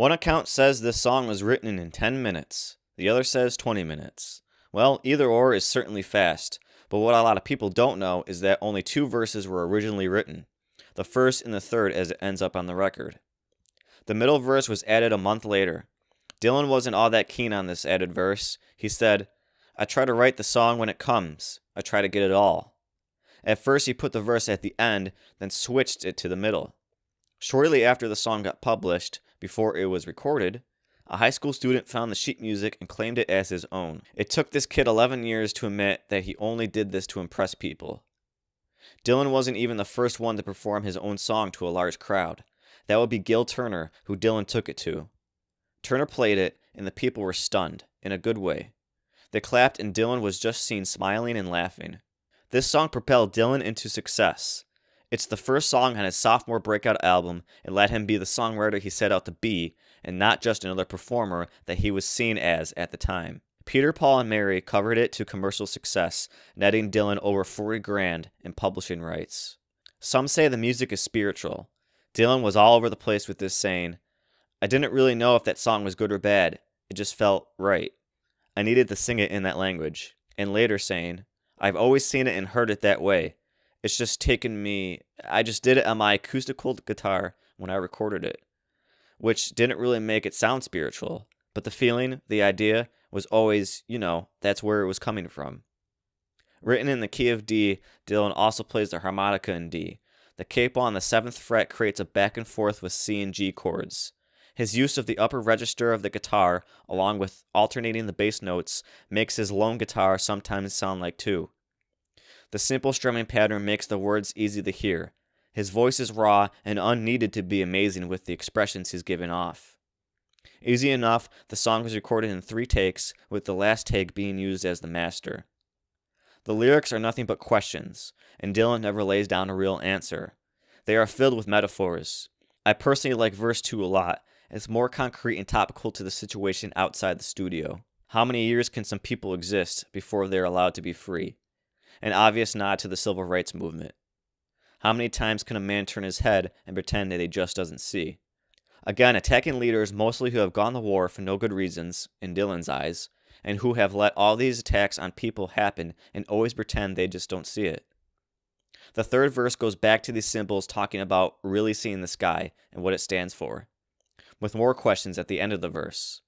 One account says this song was written in 10 minutes, the other says 20 minutes. Well, either or is certainly fast, but what a lot of people don't know is that only two verses were originally written the first and the third as it ends up on the record. The middle verse was added a month later. Dylan wasn't all that keen on this added verse. He said, I try to write the song when it comes, I try to get it all. At first, he put the verse at the end, then switched it to the middle. Shortly after the song got published, before it was recorded, a high school student found the sheet music and claimed it as his own. It took this kid 11 years to admit that he only did this to impress people. Dylan wasn't even the first one to perform his own song to a large crowd. That would be Gil Turner, who Dylan took it to. Turner played it, and the people were stunned, in a good way. They clapped, and Dylan was just seen smiling and laughing. This song propelled Dylan into success. It's the first song on his sophomore breakout album and let him be the songwriter he set out to be, and not just another performer that he was seen as at the time. Peter, Paul, and Mary covered it to commercial success, netting Dylan over 40 grand in publishing rights. Some say the music is spiritual. Dylan was all over the place with this saying, I didn't really know if that song was good or bad. It just felt right. I needed to sing it in that language. And later saying, I've always seen it and heard it that way. It's just taken me, I just did it on my acoustical guitar when I recorded it, which didn't really make it sound spiritual. But the feeling, the idea, was always, you know, that's where it was coming from. Written in the key of D, Dylan also plays the harmonica in D. The capo on the 7th fret creates a back and forth with C and G chords. His use of the upper register of the guitar, along with alternating the bass notes, makes his lone guitar sometimes sound like two. The simple strumming pattern makes the words easy to hear. His voice is raw and unneeded to be amazing with the expressions he's given off. Easy enough, the song was recorded in three takes, with the last take being used as the master. The lyrics are nothing but questions, and Dylan never lays down a real answer. They are filled with metaphors. I personally like verse 2 a lot. It's more concrete and topical to the situation outside the studio. How many years can some people exist before they're allowed to be free? An obvious nod to the civil rights movement. How many times can a man turn his head and pretend that he just doesn't see? Again, attacking leaders mostly who have gone to war for no good reasons, in Dylan's eyes, and who have let all these attacks on people happen and always pretend they just don't see it. The third verse goes back to these symbols talking about really seeing the sky and what it stands for, with more questions at the end of the verse.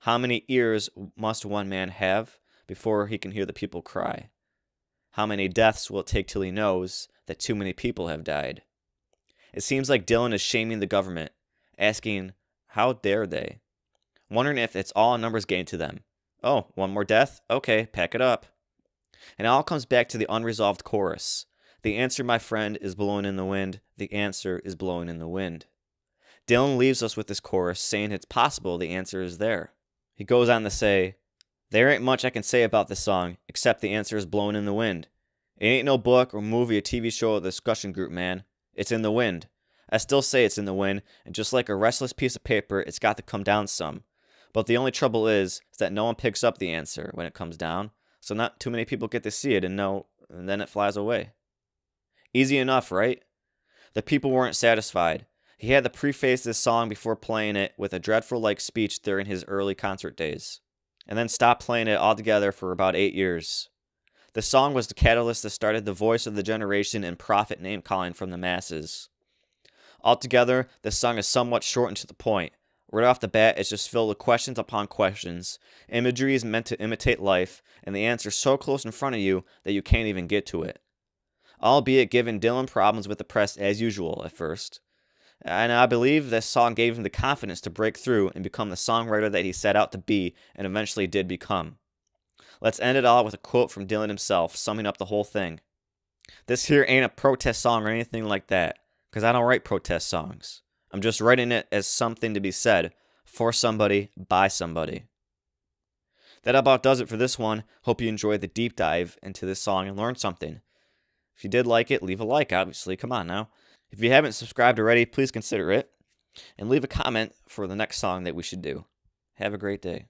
How many ears must one man have before he can hear the people cry? How many deaths will it take till he knows that too many people have died? It seems like Dylan is shaming the government asking, How dare they? Wondering if it's all a numbers game to them. Oh, one more death? Okay, pack it up. And it all comes back to the unresolved chorus. The answer, my friend, is blowing in the wind. The answer is blowing in the wind. Dylan leaves us with this chorus saying it's possible the answer is there. He goes on to say, There ain't much I can say about this song, except the answer is blowing in the wind. It ain't no book or movie or TV show or discussion group, man. It's in the wind. I still say it's in the wind, and just like a restless piece of paper, it's got to come down some. But the only trouble is, is that no one picks up the answer when it comes down, so not too many people get to see it and know, and then it flies away. Easy enough, right? The people weren't satisfied. He had to preface this song before playing it with a dreadful like speech during his early concert days, and then stopped playing it altogether for about eight years. The song was the catalyst that started the voice of the generation and prophet name calling from the masses. Altogether, this song is somewhat short and to the point. Right off the bat, it's just filled with questions upon questions. Imagery is meant to imitate life, and the answer is so close in front of you that you can't even get to it. Albeit giving Dylan problems with the press as usual at first. And I believe this song gave him the confidence to break through and become the songwriter that he set out to be and eventually did become. Let's end it all with a quote from Dylan himself, summing up the whole thing. This here ain't a protest song or anything like that because I don't write protest songs. I'm just writing it as something to be said for somebody by somebody. That about does it for this one. Hope you enjoyed the deep dive into this song and learned something. If you did like it, leave a like, obviously. Come on now. If you haven't subscribed already, please consider it. And leave a comment for the next song that we should do. Have a great day.